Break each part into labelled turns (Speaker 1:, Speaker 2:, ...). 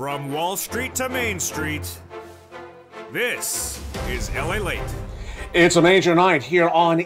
Speaker 1: From Wall Street to Main Street, this is LA Late.
Speaker 2: It's a major night here on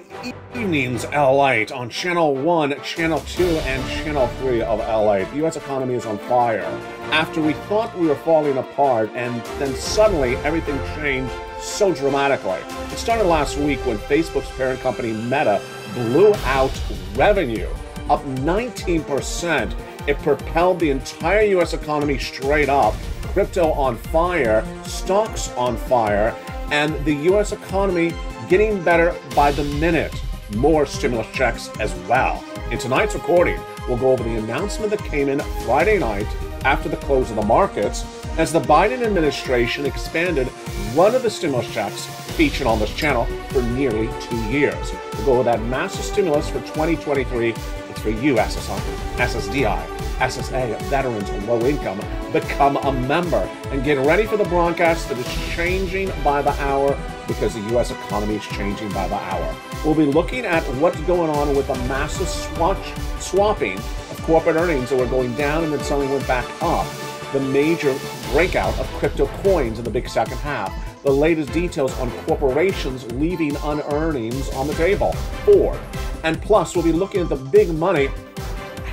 Speaker 2: Evenings LA Late on Channel 1, Channel 2, and Channel 3 of LA. The US economy is on fire. After we thought we were falling apart, and then suddenly everything changed so dramatically. It started last week when Facebook's parent company Meta blew out revenue up 19%. It propelled the entire US economy straight up, crypto on fire, stocks on fire, and the US economy getting better by the minute. More stimulus checks as well. In tonight's recording, we'll go over the announcement that came in Friday night after the close of the markets as the Biden administration expanded one of the stimulus checks featured on this channel for nearly two years. We'll go over that massive stimulus for 2023 for you, SSI, SSDI, SSA, veterans, low income. Become a member and get ready for the broadcast that is changing by the hour because the U.S. economy is changing by the hour. We'll be looking at what's going on with the massive swatch, swapping of corporate earnings that were going down and then suddenly went back up. The major breakout of crypto coins in the big second half the latest details on corporations leaving unearnings on the table. Ford. And plus, we'll be looking at the big money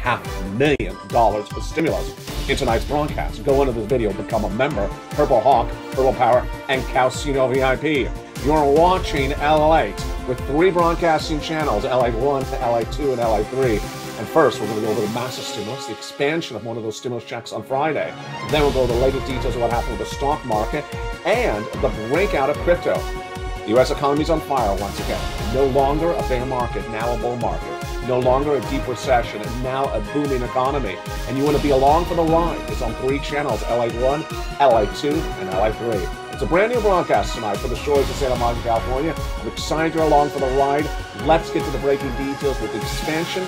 Speaker 2: half million dollars of stimulus in tonight's broadcast. Go into this video, become a member, Purple Hawk, Purple Power, and Casino VIP. You're watching LA with three broadcasting channels, LA1, LA2, and LA3. And first, we're going to go over the massive stimulus, the expansion of one of those stimulus checks on Friday. Then we'll go over the latest details of what happened with the stock market and the breakout of crypto. The U.S. economy is on fire once again. No longer a bear market, now a bull market. No longer a deep recession, and now a booming economy. And you want to be along for the ride. It's on three channels, LA1, LA2, and LA3. It's a brand new broadcast tonight for the shores of Santa Monica, California. I'm excited you're along for the ride. Let's get to the breaking details with the expansion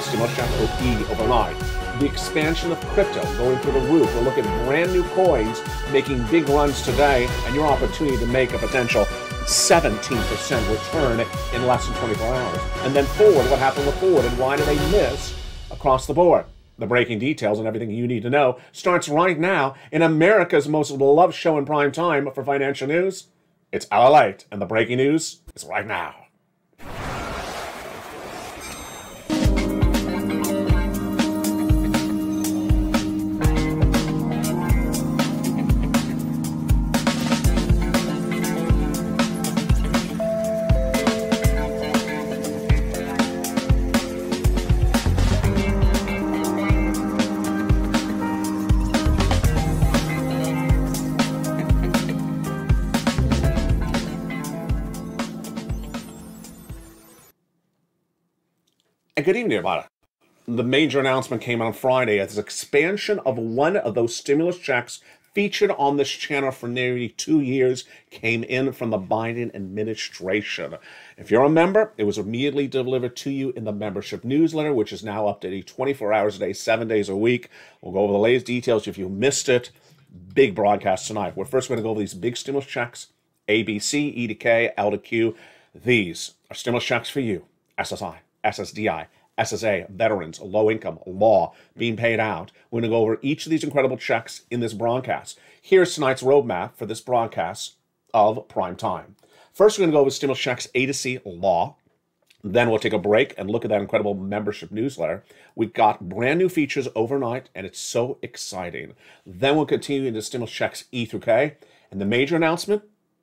Speaker 2: stimulus check E overnight. The expansion of crypto going through the roof. We're looking at brand new coins making big runs today, and your opportunity to make a potential 17% return in less than 24 hours. And then Ford, what happened with Ford, and why did they miss across the board? The breaking details and everything you need to know starts right now in America's most beloved show in prime time for financial news. It's LA Late, and the breaking news is right now. Good evening, everybody. The major announcement came on Friday as expansion of one of those stimulus checks featured on this channel for nearly two years came in from the Biden administration. If you're a member, it was immediately delivered to you in the membership newsletter, which is now updated 24 hours a day, seven days a week. We'll go over the latest details if you missed it. Big broadcast tonight. We're first going to go over these big stimulus checks A, B, C, E to K, L to Q. These are stimulus checks for you, SSI, SSDI, SSA, veterans, low income, law being paid out. We're going to go over each of these incredible checks in this broadcast. Here's tonight's roadmap for this broadcast of prime time. First, we're going to go over stimulus checks A to C law. Then we'll take a break and look at that incredible membership newsletter. We've got brand new features overnight, and it's so exciting. Then we'll continue into stimulus checks E through K. And the major announcement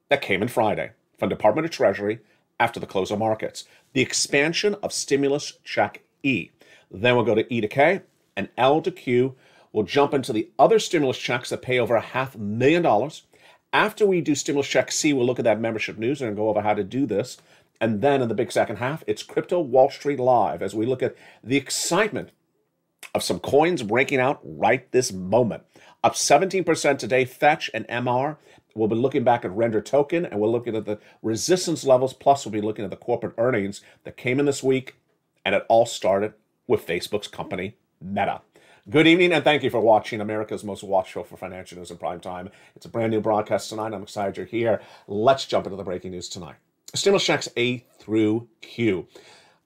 Speaker 2: that came in Friday from Department of Treasury after the close of markets. The expansion of stimulus check E. Then we'll go to E to K and L to Q. We'll jump into the other stimulus checks that pay over a half million dollars. After we do stimulus check C, we'll look at that membership news and go over how to do this. And then in the big second half, it's Crypto Wall Street Live as we look at the excitement of some coins breaking out right this moment. Up 17% today, Fetch and MR We'll be looking back at render token and we're looking at the resistance levels. Plus, we'll be looking at the corporate earnings that came in this week. And it all started with Facebook's company, Meta. Good evening and thank you for watching America's most watched show for financial news in prime time. It's a brand new broadcast tonight. I'm excited you're here. Let's jump into the breaking news tonight. Stimulus checks A through Q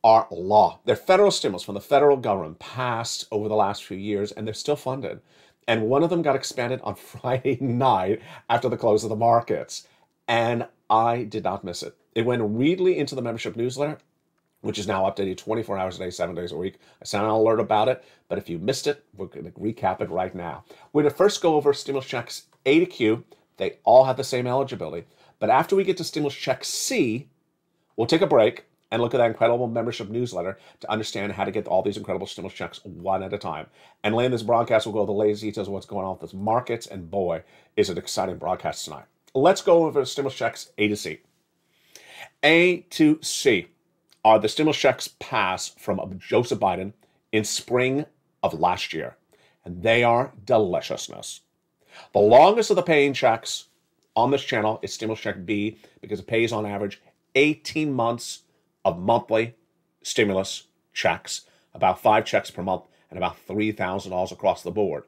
Speaker 2: are law. They're federal stimulus from the federal government passed over the last few years and they're still funded. And one of them got expanded on Friday night after the close of the markets. And I did not miss it. It went readily into the membership newsletter, which is now updated 24 hours a day, seven days a week. I sent an alert about it, but if you missed it, we're going to recap it right now. We're going to first go over stimulus checks A to Q. They all have the same eligibility. But after we get to stimulus check C, we'll take a break and look at that incredible membership newsletter to understand how to get all these incredible stimulus checks one at a time. And later in this broadcast, we'll go over the latest details of what's going on with those markets. And boy, is it exciting broadcast tonight. Let's go over stimulus checks A to C. A to C are the stimulus checks passed from Joseph Biden in spring of last year. And they are deliciousness. The longest of the paying checks on this channel is stimulus check B because it pays on average 18 months of monthly stimulus checks, about five checks per month, and about $3,000 across the board.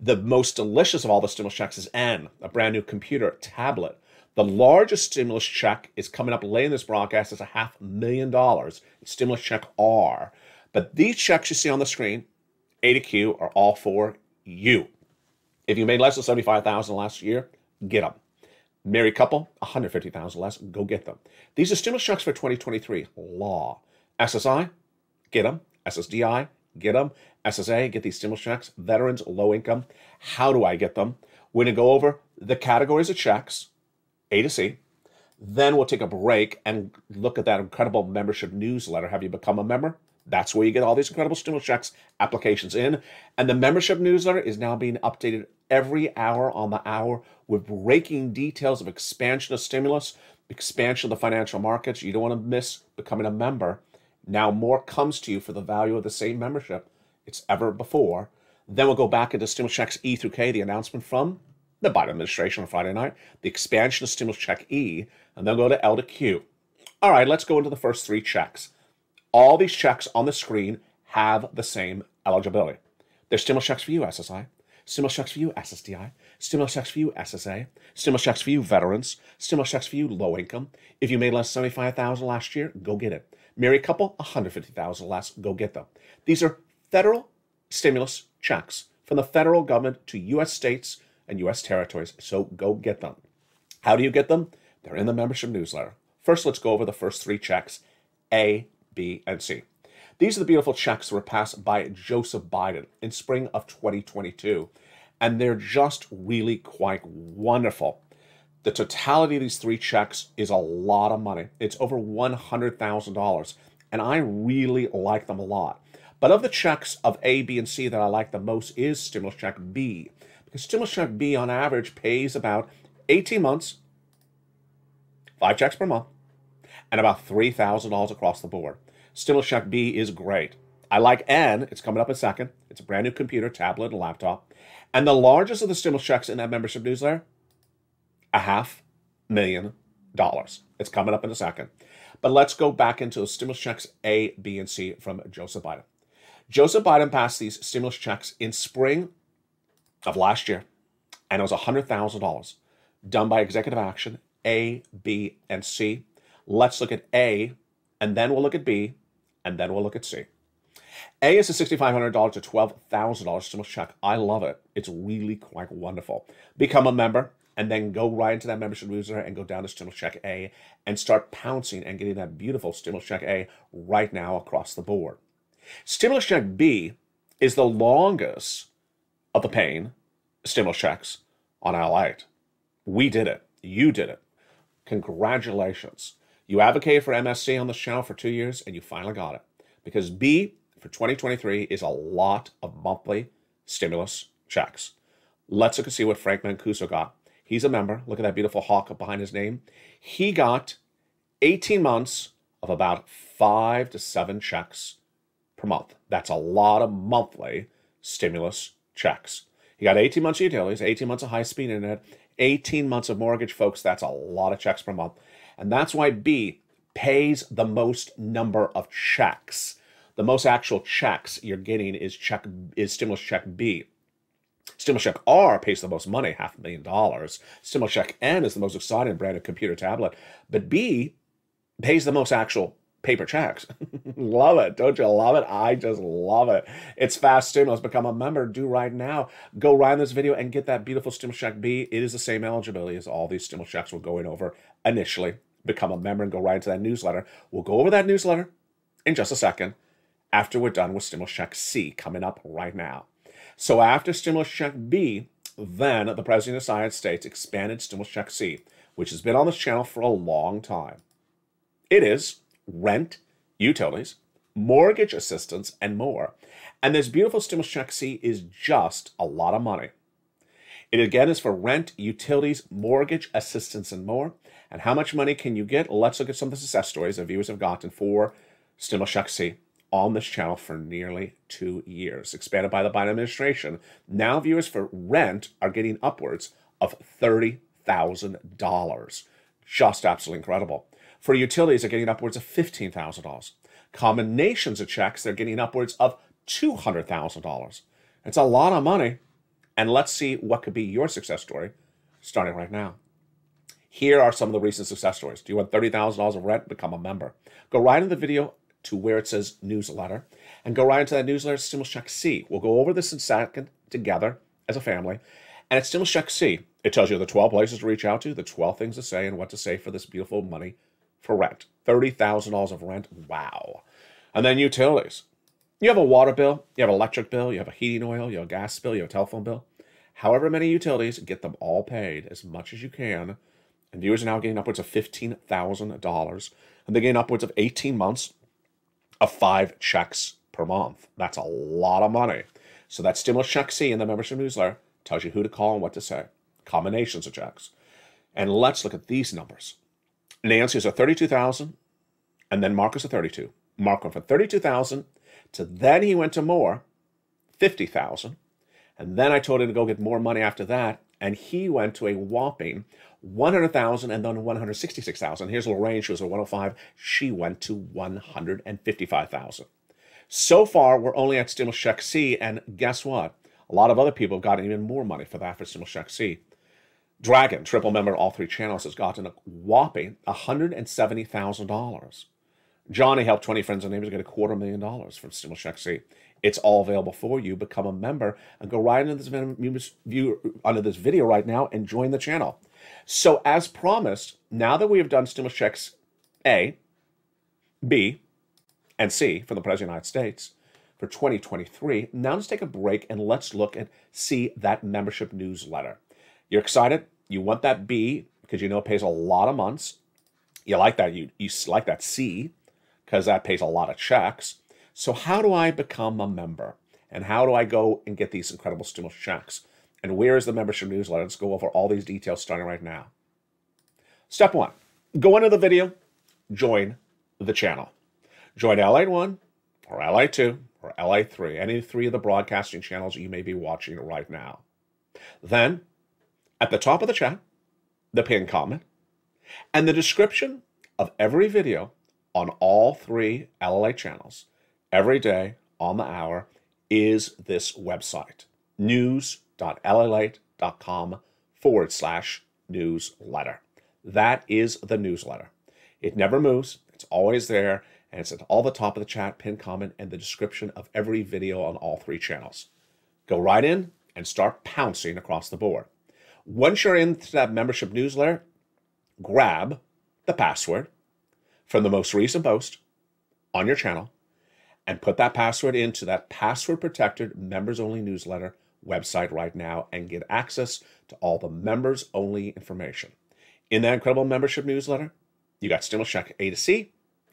Speaker 2: The most delicious of all the stimulus checks is N, a brand new computer tablet. The largest stimulus check is coming up late in this broadcast. It's a half million dollars. Stimulus check R. But these checks you see on the screen, A to Q, are all for you. If you made less than 75000 last year, get them. Married couple, 150,000 less, go get them. These are stimulus checks for 2023. Law. SSI, get them. SSDI, get them. SSA, get these stimulus checks. Veterans, low income. How do I get them? We're going to go over the categories of checks, A to C. Then we'll take a break and look at that incredible membership newsletter. Have you become a member? That's where you get all these incredible stimulus checks applications in. And the membership newsletter is now being updated every hour on the hour with breaking details of expansion of stimulus, expansion of the financial markets. You don't want to miss becoming a member. Now more comes to you for the value of the same membership it's ever before. Then we'll go back into stimulus checks E through K, the announcement from the Biden administration on Friday night, the expansion of stimulus check E, and then go to L to Q. All right, let's go into the first three checks. All these checks on the screen have the same eligibility. There's stimulus checks for you, SSI, stimulus checks for you, SSDI, stimulus checks for you, SSA, stimulus checks for you, veterans, stimulus checks for you, low income. If you made less than 75000 last year, go get it. Married couple, 150000 less, go get them. These are federal stimulus checks from the federal government to U.S. states and U.S. territories, so go get them. How do you get them? They're in the membership newsletter. First, let's go over the first three checks A, B, and C. These are the beautiful checks that were passed by Joseph Biden in spring of 2022, and they're just really quite wonderful. The totality of these three checks is a lot of money. It's over $100,000, and I really like them a lot. But of the checks of A, B, and C that I like the most is stimulus check B. Because stimulus check B on average pays about 18 months, five checks per month, and about $3,000 across the board. Stimulus check B is great. I like N, it's coming up in a second. It's a brand new computer, tablet, and laptop. And the largest of the stimulus checks in that membership newsletter, a half million dollars. It's coming up in a second. But let's go back into the stimulus checks A, B, and C from Joseph Biden. Joseph Biden passed these stimulus checks in spring of last year, and it was $100,000 done by executive action A, B, and C. Let's look at A, and then we'll look at B, and then we'll look at C. A is a $6,500 to $12,000 stimulus check. I love it. It's really quite wonderful. Become a member and then go right into that membership newsletter and go down to stimulus check A and start pouncing and getting that beautiful stimulus check A right now across the board. Stimulus check B is the longest of the paying stimulus checks on L8. We did it. You did it. Congratulations. You advocated for MSC on this channel for two years and you finally got it. Because B for 2023 is a lot of monthly stimulus checks. Let's look and see what Frank Mancuso got. He's a member. Look at that beautiful hawk behind his name. He got 18 months of about five to seven checks per month. That's a lot of monthly stimulus checks. He got 18 months of utilities, 18 months of high speed internet, 18 months of mortgage, folks. That's a lot of checks per month. And that's why B pays the most number of checks. The most actual checks you're getting is check is stimulus check B. Stimulus check R pays the most money, half a million dollars. Stimulus check N is the most exciting brand of computer tablet. But B pays the most actual paper checks. love it. Don't you love it? I just love it. It's fast stimulus. Become a member. Do right now. Go right in this video and get that beautiful stimulus check B. It is the same eligibility as all these stimulus checks we're going over initially. Become a member and go right into that newsletter. We'll go over that newsletter in just a second after we're done with stimulus check C coming up right now. So after stimulus check B, then the President of the United States expanded stimulus check C, which has been on this channel for a long time. It is rent, utilities, mortgage assistance, and more. And this beautiful stimulus check C is just a lot of money. It again is for rent, utilities, mortgage assistance, and more. And how much money can you get? Let's look at some of the success stories that viewers have gotten for stimulus check C on this channel for nearly two years, expanded by the Biden administration. Now viewers for rent are getting upwards of $30,000. Just absolutely incredible. For utilities, they're getting upwards of $15,000. Combinations of checks, they're getting upwards of $200,000. It's a lot of money. And let's see what could be your success story starting right now. Here are some of the recent success stories. Do you want $30,000 of rent? Become a member. Go right in the video to where it says newsletter and go right into that newsletter, Stimulus Check C. We'll go over this in second together as a family. And it's Stimulus Check C. It tells you the 12 places to reach out to, the 12 things to say, and what to say for this beautiful money for rent. $30,000 of rent. Wow. And then utilities. You have a water bill, you have an electric bill, you have a heating oil, you have a gas bill, you have a telephone bill. However many utilities, get them all paid as much as you can. And viewers are now getting upwards of $15,000. And they're getting upwards of 18 months of five checks per month. That's a lot of money. So that stimulus check C in the membership newsletter tells you who to call and what to say. Combinations of checks. And let's look at these numbers. Nancy is a 32,000 and then Marcus a 32. Mark went from 32,000 to then he went to more, 50,000. And then I told him to go get more money after that. And he went to a whopping 100,000 and then 166,000. Here's Lorraine. She was a 105. She went to 155,000. So far, we're only at stimulus check C. And guess what? A lot of other people have gotten even more money for that for stimulus check C. Dragon, triple member of all three channels, has gotten a whopping $170,000. Johnny helped 20 friends and neighbors get a quarter million dollars from Stimulus Check C. It's all available for you. Become a member and go right into this view under this video right now and join the channel. So as promised, now that we have done Stimulus Checks A, B, and C for the President of the United States for 2023, now let's take a break and let's look and see that membership newsletter. You're excited? You want that B because you know it pays a lot of months. You like that you you like that C because that pays a lot of checks. So how do I become a member? And how do I go and get these incredible stimulus checks? And where is the membership newsletter? Let's go over all these details starting right now. Step one, go into the video, join the channel. Join LA1 or LA2 or LA3, any three of the broadcasting channels you may be watching right now. Then, at the top of the chat, the pinned comment, and the description of every video on all three LLA channels every day on the hour is this website, news.lalate.com forward slash newsletter. That is the newsletter. It never moves, it's always there, and it's at all the top of the chat, pin comment, and the description of every video on all three channels. Go right in and start pouncing across the board. Once you're into that membership newsletter, grab the password from the most recent post on your channel and put that password into that password protected members only newsletter website right now and get access to all the members only information. In that incredible membership newsletter, you got stimulus check A to C,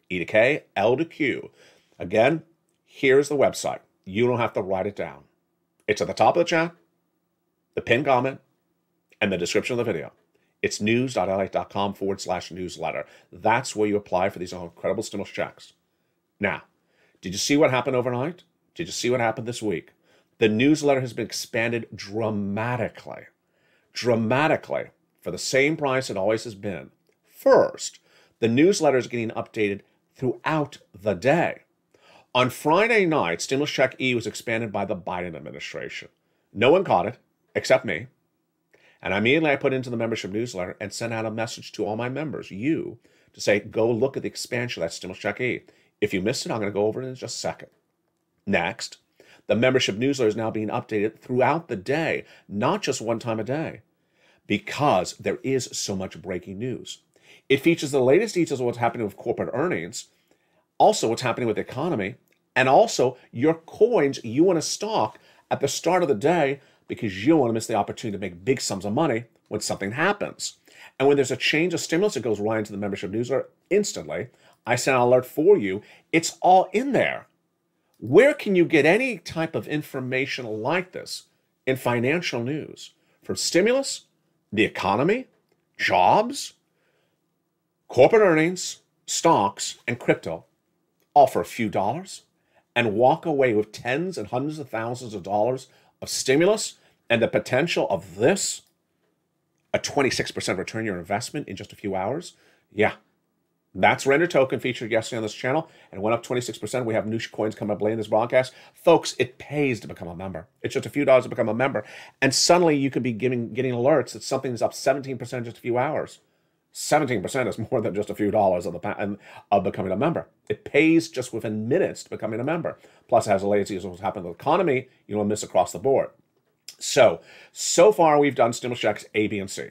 Speaker 2: E to K, L to Q. Again, here's the website. You don't have to write it down. It's at the top of the chat, the pinned comment, and the description of the video. It's news.lalate.com forward slash newsletter. That's where you apply for these incredible stimulus checks. Now, did you see what happened overnight? Did you see what happened this week? The newsletter has been expanded dramatically, dramatically for the same price it always has been. First, the newsletter is getting updated throughout the day. On Friday night, Stimulus Check E was expanded by the Biden administration. No one caught it, except me. And I immediately I put into the membership newsletter and sent out a message to all my members, you, to say, go look at the expansion of that stimulus check E. If you missed it, I'm going to go over it in just a second. Next, the membership newsletter is now being updated throughout the day, not just one time a day, because there is so much breaking news. It features the latest details of what's happening with corporate earnings, also what's happening with the economy, and also your coins you want to stock at the start of the day because you don't want to miss the opportunity to make big sums of money when something happens. And when there's a change of stimulus, it goes right into the membership newsletter instantly. I send an alert for you. It's all in there. Where can you get any type of information like this in financial news? From stimulus, the economy, jobs, corporate earnings, stocks, and crypto, all for a few dollars, and walk away with tens and hundreds of thousands of dollars of stimulus and the potential of this a 26% return your investment in just a few hours. Yeah, that's Render Token featured yesterday on this channel and went up 26%. We have new coins coming up late in this broadcast. Folks, it pays to become a member. It's just a few dollars to become a member. And suddenly you could be giving, getting alerts that something's up 17% in just a few hours. 17% is more than just a few dollars of, the, of becoming a member. It pays just within minutes to becoming a member. Plus, it has the latest what's happening with the economy. You don't miss across the board. So, so far we've done stimulus checks A, B, and C.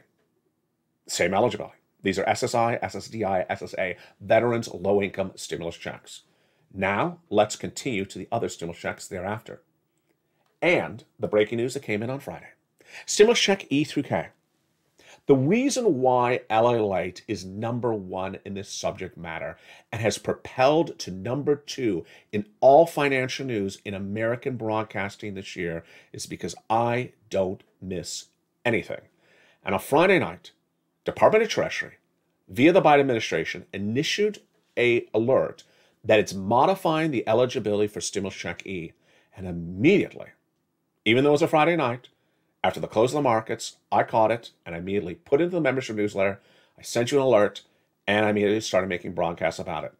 Speaker 2: Same eligibility. These are SSI, SSDI, SSA, veterans low income stimulus checks. Now, let's continue to the other stimulus checks thereafter. And the breaking news that came in on Friday stimulus check E through K. The reason why LA Late is number one in this subject matter and has propelled to number two in all financial news in American broadcasting this year is because I don't miss anything. And on Friday night, Department of Treasury, via the Biden administration, initiated a alert that it's modifying the eligibility for stimulus check E. And immediately, even though it was a Friday night, after the close of the markets, I caught it and I immediately put it into the membership newsletter. I sent you an alert and I immediately started making broadcasts about it.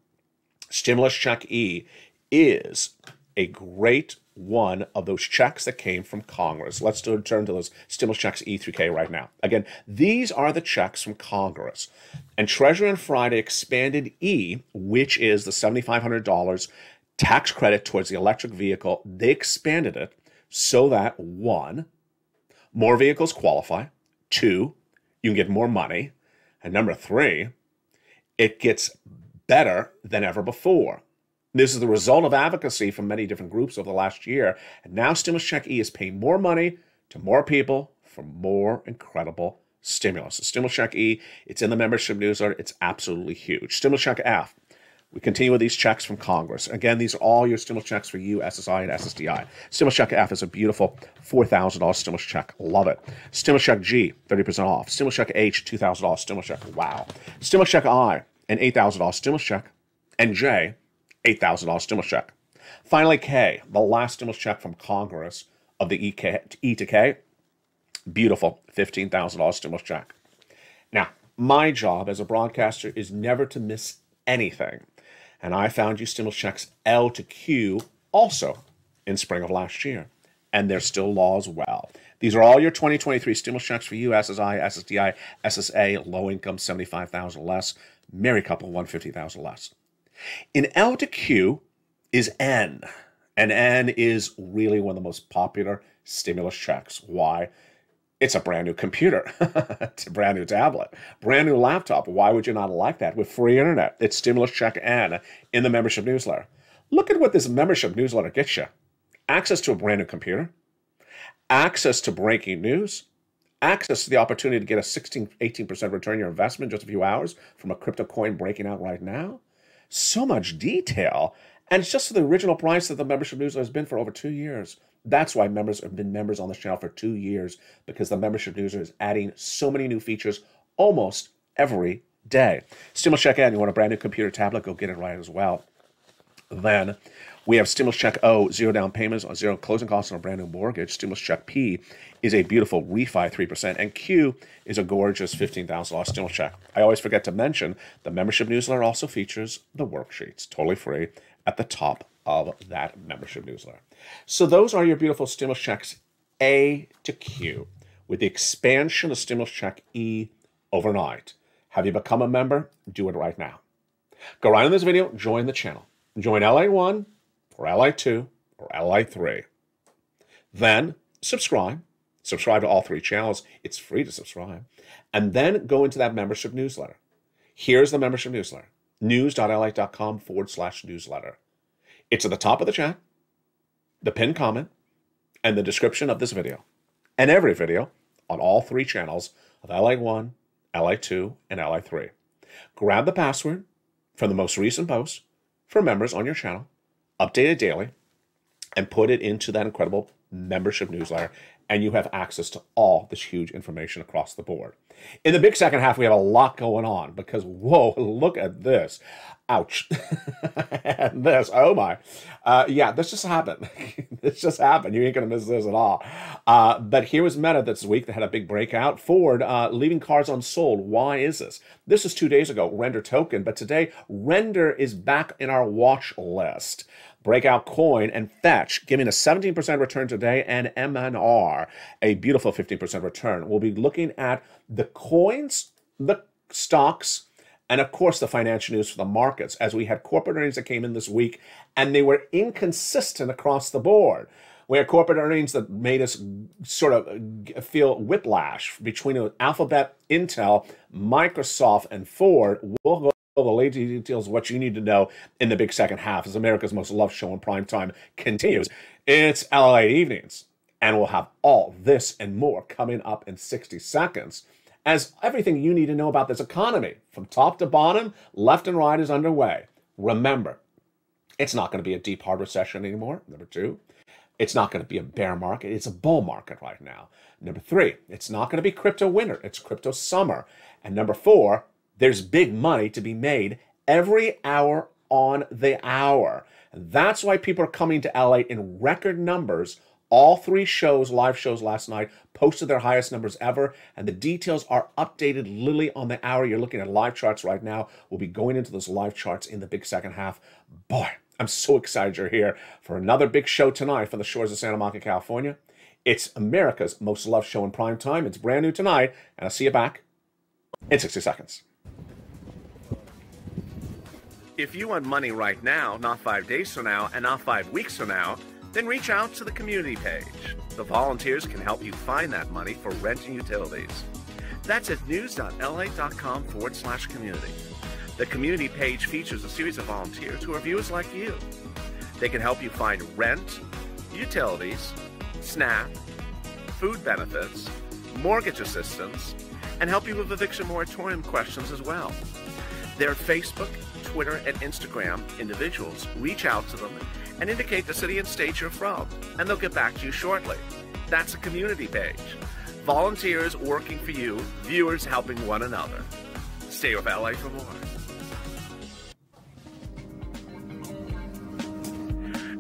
Speaker 2: Stimulus check E is a great one of those checks that came from Congress. Let's turn to those stimulus checks E through K right now. Again, these are the checks from Congress. And Treasury on Friday expanded E, which is the $7,500 tax credit towards the electric vehicle. They expanded it so that one, more vehicles qualify. Two, you can get more money. And number three, it gets better than ever before. This is the result of advocacy from many different groups over the last year. And now Stimulus Check E is paying more money to more people for more incredible stimulus. The Stimulus Check E, it's in the membership newsletter. It's absolutely huge. Stimulus Check F, we continue with these checks from Congress. Again, these are all your stimulus checks for you, SSI and SSDI. Stimulus check F is a beautiful $4,000 stimulus check. Love it. Stimulus check G, 30% off. Stimulus check H, $2,000 stimulus check. Wow. Stimulus check I, an $8,000 stimulus check. And J, $8,000 stimulus check. Finally, K, the last stimulus check from Congress of the EK, E to K. Beautiful $15,000 stimulus check. Now, my job as a broadcaster is never to miss anything and I found you stimulus checks L to Q also in spring of last year. And they're still law as well. These are all your 2023 stimulus checks for you, SSI, SSDI, SSA, low income, 75,000 less, married couple, 150,000 less. In L to Q is N. And N is really one of the most popular stimulus checks. Why? It's a brand new computer. it's a brand new tablet, brand new laptop. Why would you not like that with free internet? It's Stimulus Check and in the membership newsletter. Look at what this membership newsletter gets you access to a brand new computer, access to breaking news, access to the opportunity to get a 16, 18% return on your investment in just a few hours from a crypto coin breaking out right now. So much detail. And it's just the original price that the membership newsletter has been for over two years. That's why members have been members on this channel for two years because the membership newsletter is adding so many new features almost every day. Stimulus Check N, you want a brand new computer tablet, go get it right as well. Then we have Stimulus Check O, zero down payments on zero closing costs on a brand new mortgage. Stimulus Check P is a beautiful refi 3%. And Q is a gorgeous $15,000 stimulus check. I always forget to mention the membership newsletter also features the worksheets, totally free, at the top of that membership newsletter. So those are your beautiful stimulus checks A to Q with the expansion of stimulus check E overnight Have you become a member? Do it right now. Go right in this video, join the channel. Join LA1 or LA2 or LA3. Then subscribe. Subscribe to all three channels. It's free to subscribe. And then go into that membership newsletter. Here's the membership newsletter news.lalate.com forward slash newsletter. It's at the top of the chat, the pinned comment, and the description of this video, and every video on all three channels of LI1, LI2, and LI3. Grab the password from the most recent post for members on your channel, update it daily, and put it into that incredible membership newsletter, and you have access to all this huge information across the board. In the big second half, we have a lot going on because, whoa, look at this. Ouch. and this, oh my. Uh, yeah, this just happened. this just happened. You ain't going to miss this at all. Uh, but here was Meta this week that had a big breakout. Ford uh, leaving cars unsold. Why is this? This is two days ago, Render token, but today, Render is back in our watch list. Breakout Coin and Fetch giving a 17% return today, and MNR a beautiful 15% return. We'll be looking at the coins, the stocks, and of course the financial news for the markets as we had corporate earnings that came in this week and they were inconsistent across the board. We had corporate earnings that made us sort of feel whiplash between Alphabet, Intel, Microsoft, and Ford. We'll go the lady details what you need to know in the big second half as America's most loved show in prime time continues. It's LA Evenings, and we'll have all this and more coming up in 60 seconds as everything you need to know about this economy from top to bottom, left and right is underway. Remember, it's not going to be a deep hard recession anymore. Number two, it's not going to be a bear market. It's a bull market right now. Number three, it's not going to be crypto winter. It's crypto summer. And number four, there's big money to be made every hour on the hour. That's why people are coming to LA in record numbers. All three shows, live shows last night, posted their highest numbers ever, and the details are updated literally on the hour. You're looking at live charts right now. We'll be going into those live charts in the big second half. Boy, I'm so excited you're here for another big show tonight from the shores of Santa Monica, California. It's America's most loved show in prime time. It's brand new tonight, and I'll see you back in 60 seconds.
Speaker 3: If you want money right now, not five days from now, and not five weeks from now, then reach out to the community page. The volunteers can help you find that money for rent and utilities. That's at news.lalate.com forward slash community. The community page features a series of volunteers who are viewers like you. They can help you find rent, utilities, SNAP, food benefits, mortgage assistance, and help you with eviction moratorium questions as well. Their Facebook, Twitter, and Instagram individuals reach out to them and indicate the city and state you're from, and they'll get back to you shortly. That's a community page. Volunteers working for you, viewers helping one another. Stay with LA for more.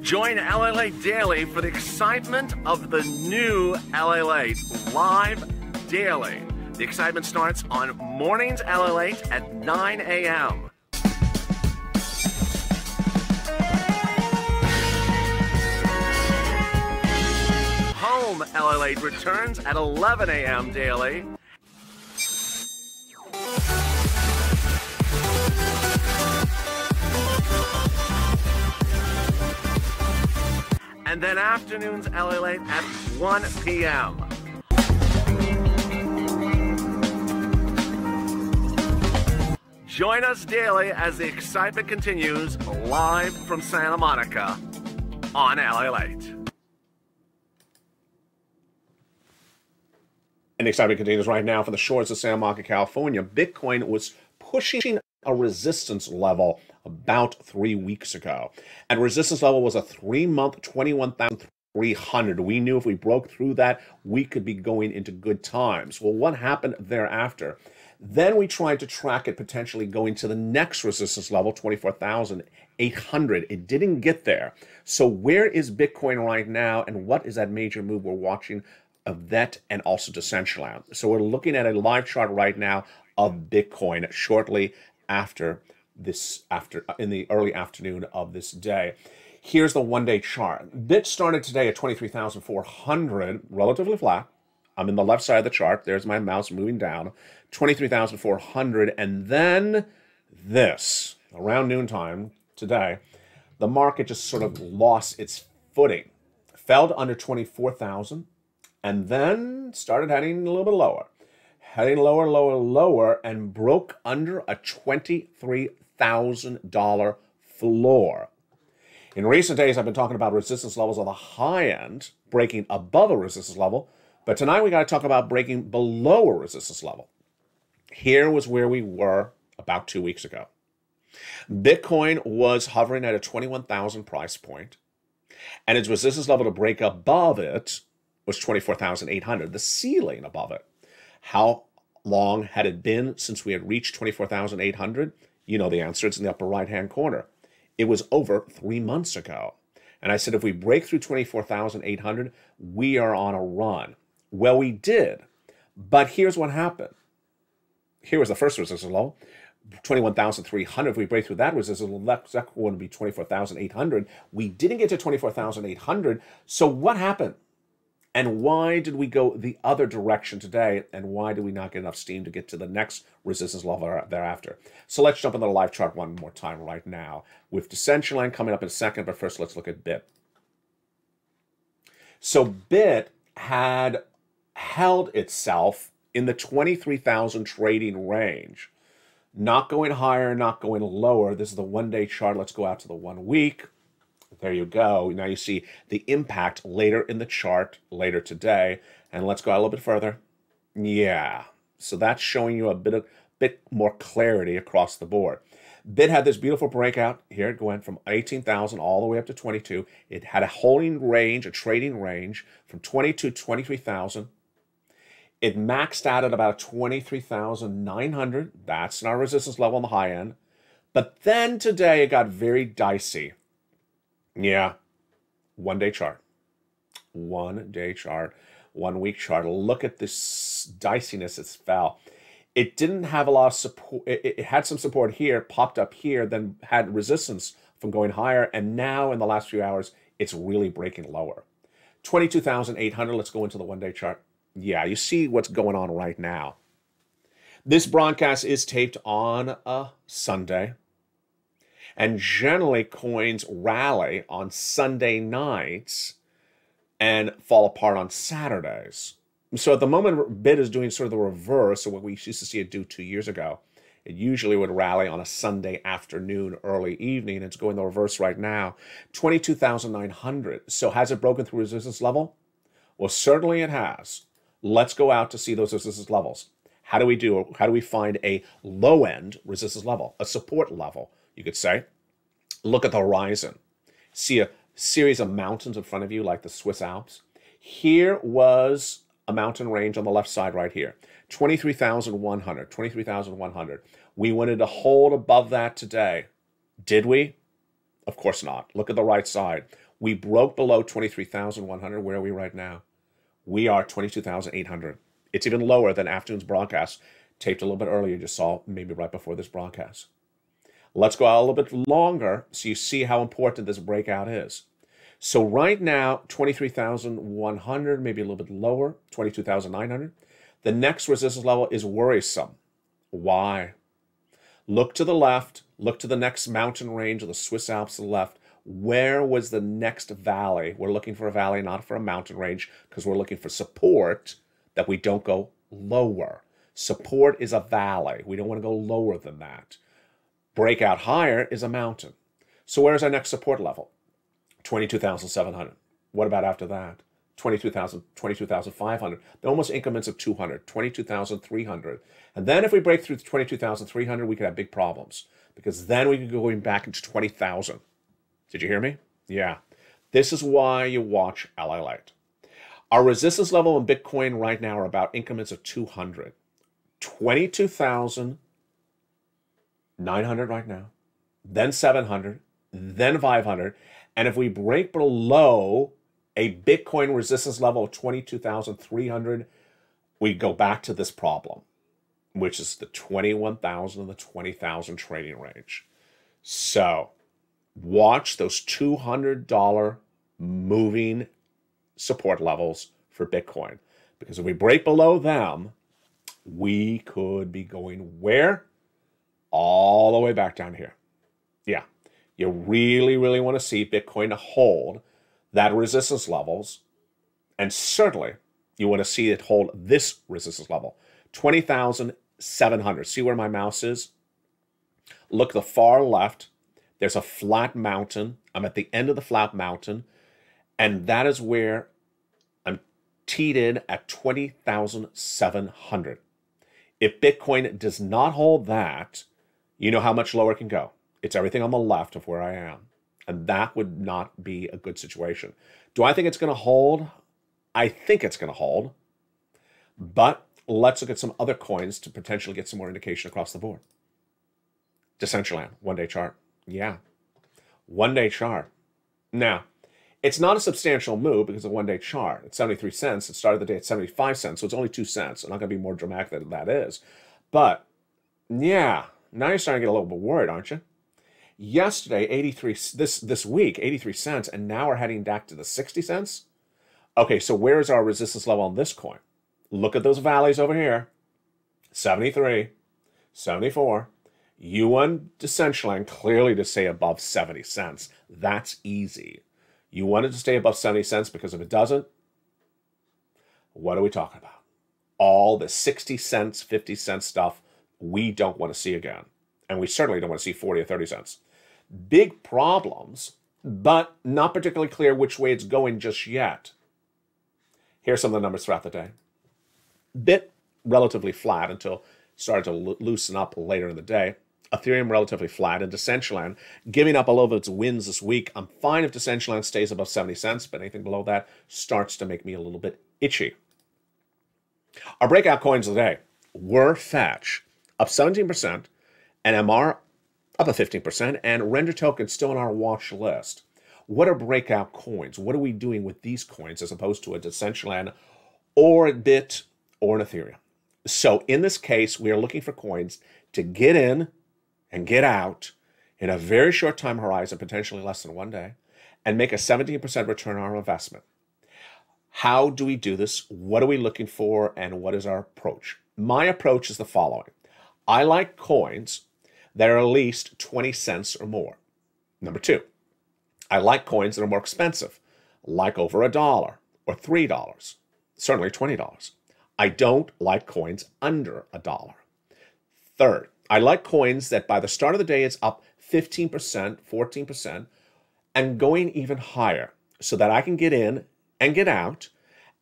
Speaker 3: Join LA Daily for the excitement of the new LA live daily. The excitement starts on mornings LA at 9 a.m. Home LA returns at 11 a.m. daily. And then afternoons LA Late at 1 p.m. Join us daily as the excitement continues live from Santa Monica on LA Late.
Speaker 2: And excitement continues right now for the shores of Santa Monica, California. Bitcoin was pushing a resistance level about three weeks ago. And resistance level was a three month 21,300. We knew if we broke through that, we could be going into good times. Well, what happened thereafter? Then we tried to track it potentially going to the next resistance level, 24,800. It didn't get there. So where is Bitcoin right now and what is that major move we're watching of that and also to Decentraland? So we're looking at a live chart right now of Bitcoin shortly after this after uh, in the early afternoon of this day. Here's the one day chart. Bit started today at 23,400, relatively flat I'm in the left side of the chart. There's my mouse moving down, 23,400. And then this, around noontime today, the market just sort of lost its footing, fell to under 24,000, and then started heading a little bit lower, heading lower, lower, lower, and broke under a $23,000 floor. In recent days, I've been talking about resistance levels on the high end, breaking above a resistance level, but tonight we got to talk about breaking below a resistance level. Here was where we were about two weeks ago. Bitcoin was hovering at a 21,000 price point, and its resistance level to break above it was 24,800, the ceiling above it. How long had it been since we had reached 24,800? You know the answer, it's in the upper right hand corner. It was over three months ago. And I said, if we break through 24,800, we are on a run. Well, we did. But here's what happened. Here was the first resistance low. 21,300. If we break through that resistance, that's going would be 24,800. We didn't get to 24,800. So what happened? And why did we go the other direction today? And why did we not get enough steam to get to the next resistance level thereafter? So let's jump into the live chart one more time right now with Decentraland coming up in a second. But first, let's look at BIT. So BIT had held itself in the 23,000 trading range not going higher, not going lower. This is the one day chart. Let's go out to the one week. There you go. Now you see the impact later in the chart, later today. And let's go out a little bit further. Yeah. So that's showing you a bit of bit more clarity across the board. Bit had this beautiful breakout here. Went from 18,000 all the way up to 22. It had a holding range, a trading range from 22 to 23,000. It maxed out at about 23,900. That's our resistance level on the high end. But then today it got very dicey. Yeah, one day chart. One day chart, one week chart. Look at this diciness it's fell. It didn't have a lot of support. It, it had some support here, popped up here, then had resistance from going higher. And now in the last few hours, it's really breaking lower. 22,800. Let's go into the one day chart yeah, you see what's going on right now. This broadcast is taped on a Sunday. And generally, coins rally on Sunday nights and fall apart on Saturdays. So at the moment, BIT is doing sort of the reverse of what we used to see it do two years ago. It usually would rally on a Sunday afternoon, early evening. It's going the reverse right now. 22,900. So has it broken through resistance level? Well, certainly it has. Let's go out to see those resistance levels. How do we do? How do we find a low end resistance level, a support level, you could say? Look at the horizon. See a series of mountains in front of you, like the Swiss Alps. Here was a mountain range on the left side right here 23,100. 23,100. We wanted to hold above that today. Did we? Of course not. Look at the right side. We broke below 23,100. Where are we right now? We are 22,800. It's even lower than afternoon's broadcast, taped a little bit earlier, you just saw maybe right before this broadcast. Let's go out a little bit longer so you see how important this breakout is. So right now, 23,100, maybe a little bit lower, 22,900. The next resistance level is worrisome. Why? Look to the left, look to the next mountain range of the Swiss Alps to the left where was the next valley? We're looking for a valley, not for a mountain range, because we're looking for support that we don't go lower. Support is a valley. We don't want to go lower than that. Breakout higher is a mountain. So where's our next support level? 22,700. What about after that? 22,000, 22,500. They're almost increments of 200, 22,300. And then if we break through 22,300, we could have big problems because then we could go going back into 20,000. Did you hear me? Yeah. This is why you watch LA Late. Our resistance level in Bitcoin right now are about increments of 200. 22,900 right now, then 700, then 500. And if we break below a Bitcoin resistance level of 22,300, we go back to this problem, which is the 21,000 and the 20,000 trading range. So watch those $200 moving support levels for Bitcoin. Because if we break below them, we could be going where? All the way back down here. Yeah. You really, really want to see Bitcoin hold that resistance levels. And certainly you want to see it hold this resistance level 20,700. See where my mouse is? Look the far left. There's a flat mountain. I'm at the end of the flat mountain. And that is where I'm teed in at 20,700. If Bitcoin does not hold that, you know how much lower it can go. It's everything on the left of where I am. And that would not be a good situation. Do I think it's going to hold? I think it's going to hold. But let's look at some other coins to potentially get some more indication across the board. Decentraland, one day chart. Yeah. One day chart. Now, it's not a substantial move because of one day chart. It's 73 cents. It started the day at 75 cents, so it's only two cents. I'm not going to be more dramatic than that is. But yeah, now you're starting to get a little bit worried, aren't you? Yesterday, 83 this this week, 83 cents, and now we're heading back to the 60 cents. Okay, so where is our resistance level on this coin? Look at those valleys over here. 73, 74. Yuan Decentraland clearly to stay above 70 cents. That's easy. You want it to stay above 70 cents because if it doesn't, what are we talking about? All the 60 cents, 50 cent stuff we don't want to see again. And we certainly don't want to see 40 or 30 cents. Big problems, but not particularly clear which way it's going just yet. Here's some of the numbers throughout the day. Bit relatively flat until started to lo- loosen up later in the day. Ethereum relatively flat, and Decentraland giving up a all of its wins this week. I'm fine if Decentraland stays above 70 cents, but anything below that starts to make me a little bit itchy. Our breakout coins today were Fetch up 17%, and NMR up a 15%, and Render Token still on our watch list. What are breakout coins? What are we doing with these coins as opposed to a Decentraland or a Bit or an Ethereum? So in this case, we are looking for coins to get in and get out in a very short time horizon, potentially less than one day, and make a 17% return on our investment. How do we do this? What are we looking for? And what is our approach? My approach is the following I like coins that are at least 20 cents or more. Number two, I like coins that are more expensive, like over a dollar or $3, certainly $20. I don't like coins under a dollar. Third, I like coins that by the start of the day it's up 15%, 14%, and going even higher so that I can get in and get out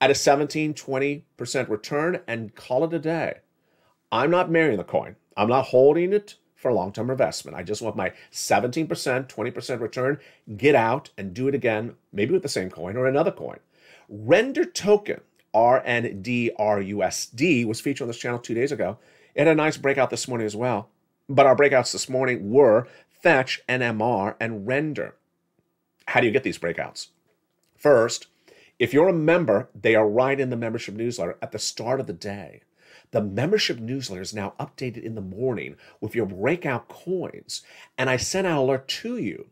Speaker 2: at a 17, 20% return and call it a day. I'm not marrying the coin. I'm not holding it for long term investment. I just want my 17%, 20% return, get out and do it again, maybe with the same coin or another coin. Render token, RNDRUSD, was featured on this channel two days ago. It had a nice breakout this morning as well. But our breakouts this morning were Fetch, NMR, and Render. How do you get these breakouts? First, if you're a member, they are right in the membership newsletter at the start of the day. The membership newsletter is now updated in the morning with your breakout coins, and I sent out an alert to you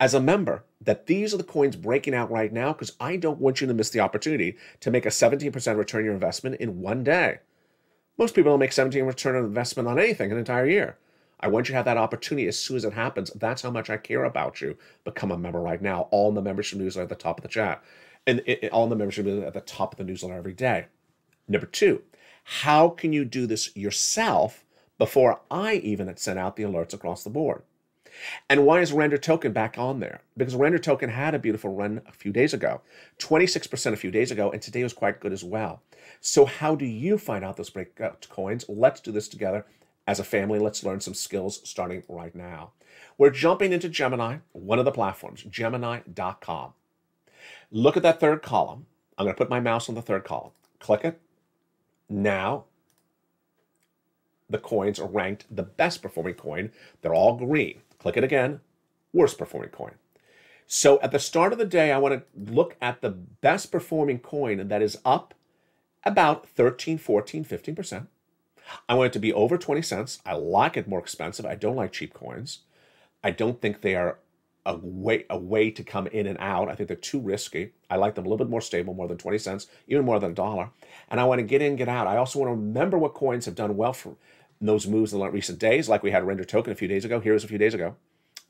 Speaker 2: as a member that these are the coins breaking out right now because I don't want you to miss the opportunity to make a 17% return on your investment in one day. Most people don't make 17 return on investment on anything an entire year. I want you to have that opportunity as soon as it happens. That's how much I care about you. Become a member right now. All in the membership newsletter at the top of the chat. And it, all in the membership at the top of the newsletter every day. Number two, how can you do this yourself before I even had sent out the alerts across the board? And why is Render Token back on there? Because Render Token had a beautiful run a few days ago, 26% a few days ago, and today was quite good as well. So, how do you find out those breakout coins? Let's do this together as a family. Let's learn some skills starting right now. We're jumping into Gemini, one of the platforms, gemini.com. Look at that third column. I'm going to put my mouse on the third column. Click it. Now, the coins are ranked the best performing coin. They're all green. Click it again, worst performing coin. So at the start of the day, I want to look at the best performing coin that is up about 13, 14, 15%. I want it to be over 20 cents. I like it more expensive. I don't like cheap coins. I don't think they are a way a way to come in and out. I think they're too risky. I like them a little bit more stable, more than 20 cents, even more than a dollar. And I want to get in, get out. I also want to remember what coins have done well for those moves in the recent days, like we had Render Token a few days ago. Here was a few days ago.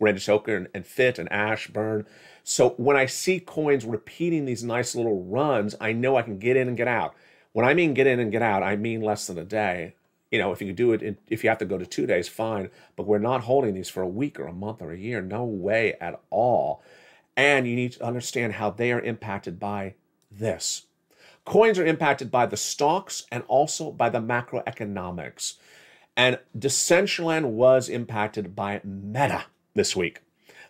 Speaker 2: Render Token and Fit and Ash, Burn. So when I see coins repeating these nice little runs, I know I can get in and get out. When I mean get in and get out, I mean less than a day you know, if you do it, in, if you have to go to two days, fine. But we're not holding these for a week or a month or a year. No way at all. And you need to understand how they are impacted by this. Coins are impacted by the stocks and also by the macroeconomics. And Decentraland was impacted by Meta this week.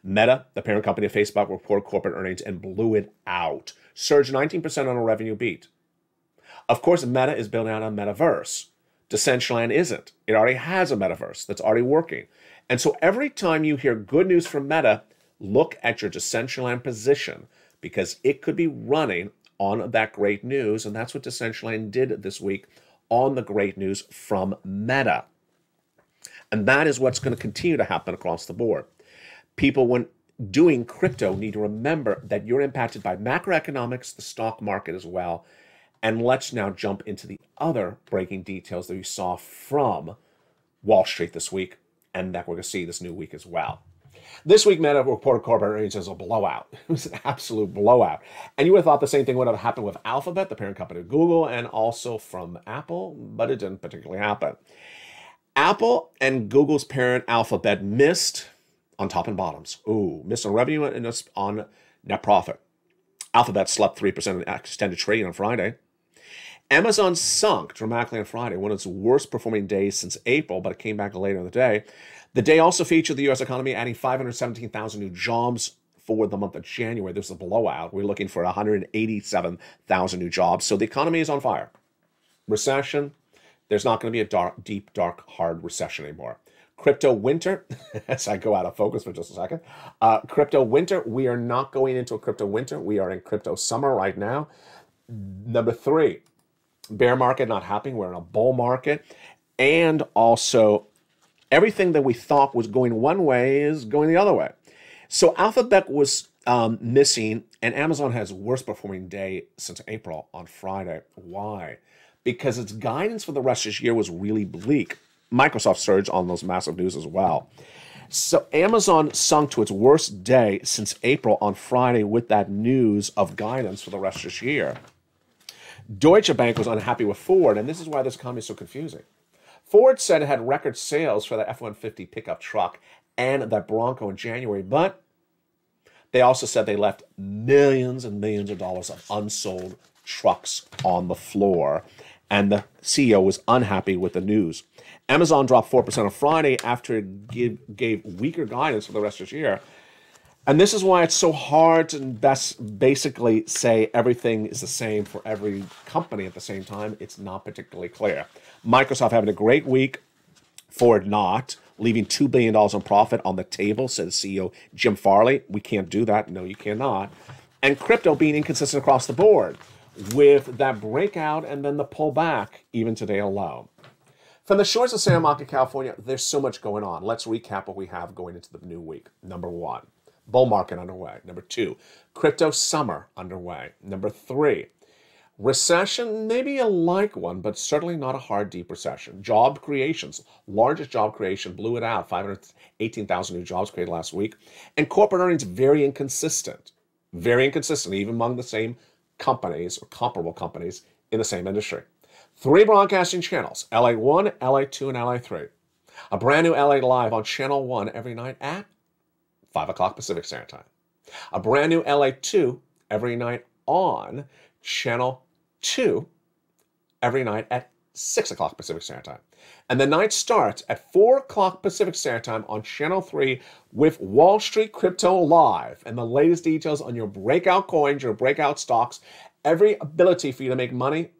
Speaker 2: Meta, the parent company of Facebook, reported corporate earnings and blew it out. Surged 19% on a revenue beat. Of course, Meta is building out a metaverse. Decentraland isn't. It already has a metaverse that's already working. And so every time you hear good news from Meta, look at your Decentraland position because it could be running on that great news. And that's what Decentraland did this week on the great news from Meta. And that is what's going to continue to happen across the board. People, when doing crypto, need to remember that you're impacted by macroeconomics, the stock market as well, and let's now jump into the other breaking details that we saw from Wall Street this week and that we're going to see this new week as well. This week, Meta reported corporate earnings as a blowout. It was an absolute blowout. And you would have thought the same thing would have happened with Alphabet, the parent company of Google, and also from Apple, but it didn't particularly happen. Apple and Google's parent Alphabet missed on top and bottoms. Ooh, missed on revenue and on net profit. Alphabet slept 3% in extended trading on Friday. Amazon sunk dramatically on Friday, one of its worst performing days since April, but it came back later in the day. The day also featured the U.S. economy adding 517,000 new jobs for the month of January. This is a blowout. We're looking for 187,000 new jobs. So the economy is on fire. Recession, there's not going to be a dark, deep, dark, hard recession anymore. Crypto winter, as I go out of focus for just a second. Uh, crypto winter, we are not going into a crypto winter. We are in crypto summer right now. Number three, bear market not happening. We're in a bull market. And also, everything that we thought was going one way is going the other way. So Alphabet was um, missing, and Amazon has worst performing day since April on Friday. Why? Because its guidance for the rest of this year was really bleak. Microsoft surged on those massive news as well. So Amazon sunk to its worst day since April on Friday with that news of guidance for the rest of this year. Deutsche Bank was unhappy with Ford, and this is why this economy is so confusing. Ford said it had record sales for the F 150 pickup truck and that Bronco in January, but they also said they left millions and millions of dollars of unsold trucks on the floor, and the CEO was unhappy with the news. Amazon dropped 4% on Friday after it give, gave weaker guidance for the rest of this year. And this is why it's so hard to best basically say everything is the same for every company at the same time. It's not particularly clear. Microsoft having a great week, Ford not, leaving $2 billion in profit on the table, said CEO Jim Farley. We can't do that. No, you cannot. And crypto being inconsistent across the board with that breakout and then the pullback, even today alone. From the shores of Santa Monica, California, there's so much going on. Let's recap what we have going into the new week. Number one, bull market underway. Number two, crypto summer underway. Number three, recession, maybe a like one, but certainly not a hard, deep recession. Job creations, largest job creation, blew it out. 518,000 new jobs created last week. And corporate earnings, very inconsistent. Very inconsistent, even among the same companies or comparable companies in the same industry. Three broadcasting channels LA1, LA2, and LA3. A brand new LA Live on Channel 1 every night at 5 o'clock Pacific Standard Time. A brand new LA2 every night on Channel 2 every night at 6 o'clock Pacific Standard Time. And the night starts at 4 o'clock Pacific Standard Time on Channel 3 with Wall Street Crypto Live and the latest details on your breakout coins, your breakout stocks, every ability for you to make money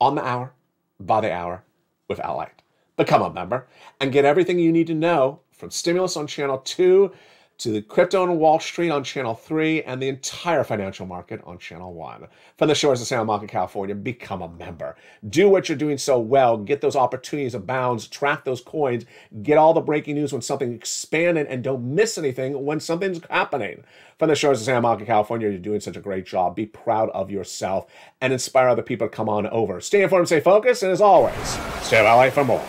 Speaker 2: on the hour, by the hour, with Alight. Become a member and get everything you need to know from Stimulus on Channel 2 to the crypto and Wall Street on Channel 3 and the entire financial market on Channel 1. From the shores of Santa Monica, California, become a member. Do what you're doing so well. Get those opportunities abounds. Track those coins. Get all the breaking news when something expanded and don't miss anything when something's happening. From the shores of Santa Monica, California, you're doing such a great job. Be proud of yourself and inspire other people to come on over. Stay informed, stay focused, and as always, stay alive for more.